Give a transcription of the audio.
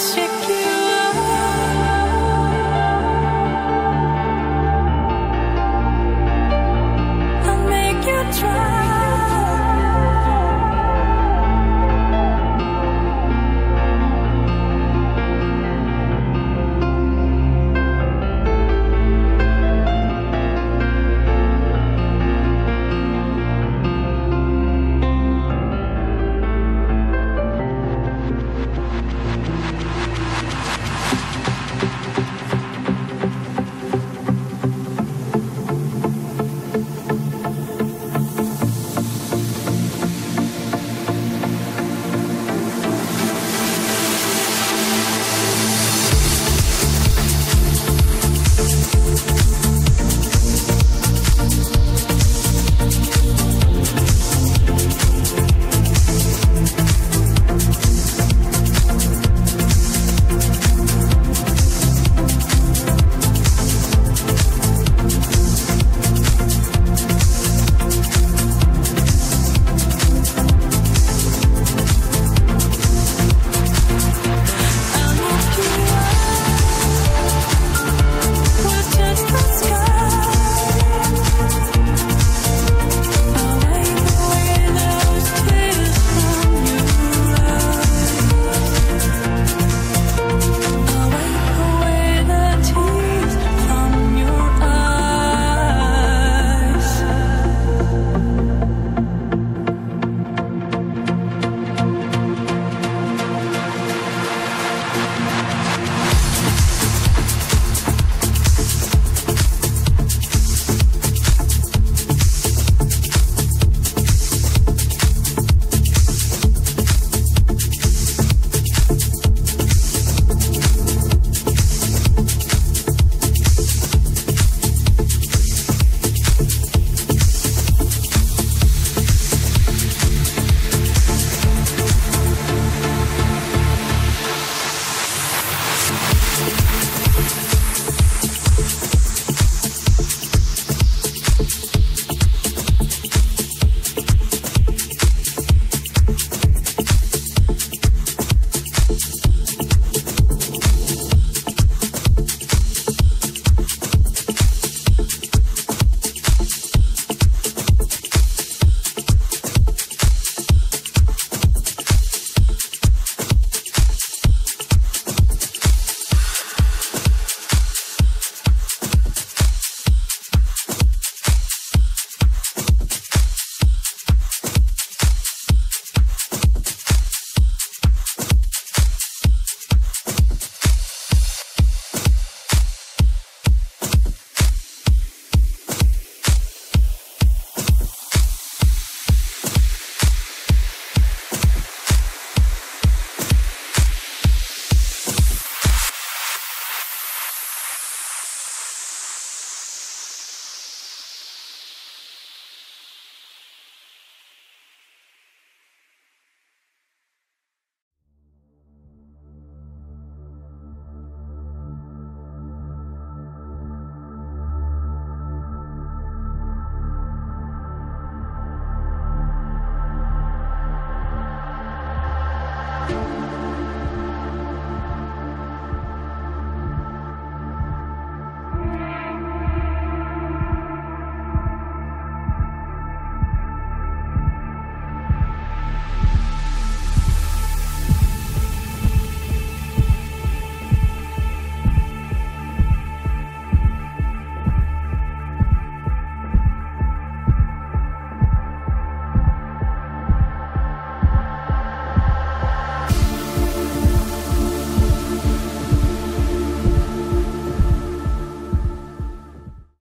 Thank